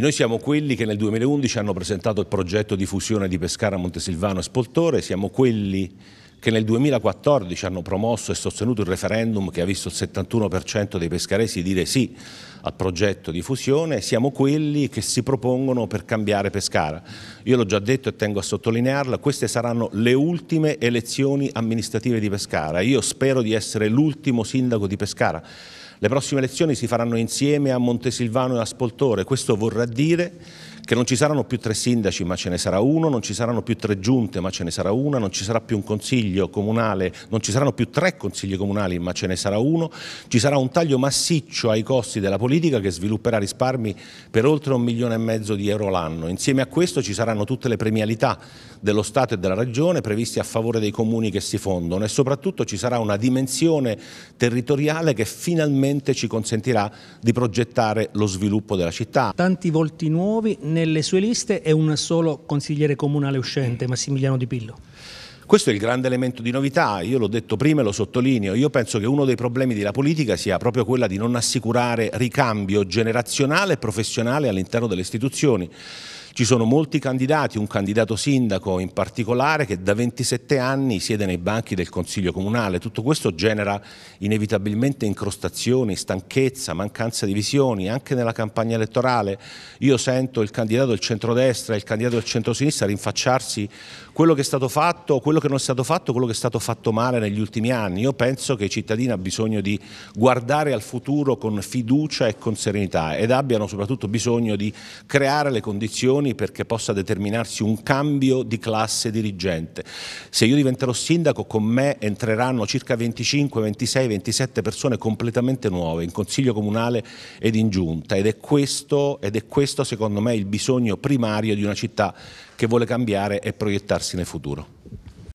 Noi siamo quelli che nel 2011 hanno presentato il progetto di fusione di Pescara, Montesilvano e Spoltore, siamo quelli che nel 2014 hanno promosso e sostenuto il referendum che ha visto il 71% dei pescaresi dire sì al progetto di fusione, siamo quelli che si propongono per cambiare Pescara. Io l'ho già detto e tengo a sottolinearla, queste saranno le ultime elezioni amministrative di Pescara. Io spero di essere l'ultimo sindaco di Pescara. Le prossime elezioni si faranno insieme a Montesilvano e a Spoltore, questo vorrà dire che non ci saranno più tre sindaci ma ce ne sarà uno, non ci saranno più tre giunte ma ce ne sarà una, non ci sarà più un consiglio comunale, non ci saranno più tre consigli comunali ma ce ne sarà uno, ci sarà un taglio massiccio ai costi della politica che svilupperà risparmi per oltre un milione e mezzo di euro l'anno. Insieme a questo ci saranno tutte le premialità dello Stato e della Regione previste a favore dei comuni che si fondono e soprattutto ci sarà una dimensione territoriale che finalmente ci consentirà di progettare lo sviluppo della città. Tanti volti nuovi nelle sue liste e un solo consigliere comunale uscente, Massimiliano Di Pillo. Questo è il grande elemento di novità, io l'ho detto prima e lo sottolineo, io penso che uno dei problemi della politica sia proprio quella di non assicurare ricambio generazionale e professionale all'interno delle istituzioni. Ci sono molti candidati, un candidato sindaco in particolare che da 27 anni siede nei banchi del Consiglio Comunale. Tutto questo genera inevitabilmente incrostazioni, stanchezza, mancanza di visioni, anche nella campagna elettorale. Io sento il candidato del centrodestra e il candidato del centrosinistra rinfacciarsi quello che è stato fatto, quello che non è stato fatto, quello che è stato fatto male negli ultimi anni. Io penso che i cittadini abbiano bisogno di guardare al futuro con fiducia e con serenità ed abbiano soprattutto bisogno di creare le condizioni condizioni perché possa determinarsi un cambio di classe dirigente. Se io diventerò sindaco con me entreranno circa 25, 26, 27 persone completamente nuove in consiglio comunale ed in giunta ed è questo, ed è questo secondo me il bisogno primario di una città che vuole cambiare e proiettarsi nel futuro.